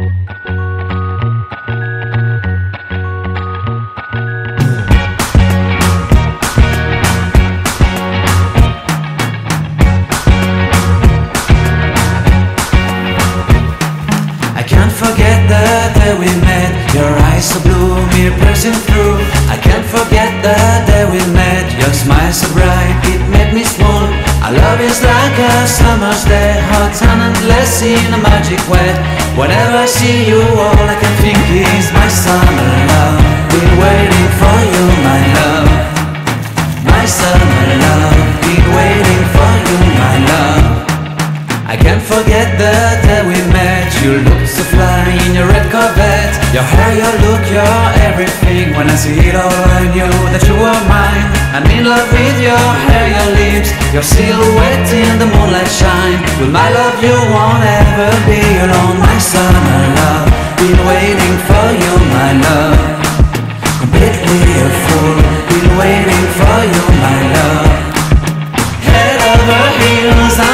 I can't forget the day we met. Your eyes so blue, me piercing through. I can't forget the day we met. Your smile so bright, it made me swoon Our love is like a summer's day Hot and endless in a magic way Whenever I see you, all I can think is My summer love. Been waiting for you, my love. My summer love. Been waiting for you, my love. I can't forget the day we met. You looked so fly in your red Corvette. Your hair, your look, your everything. When I see it all I knew that you were mine. I'm in love with your hair, your lips. Your silhouette in the moonlight shine. With my love you won't ever for you, my love. Completely a fool, been waiting for you, my love. Head over heels.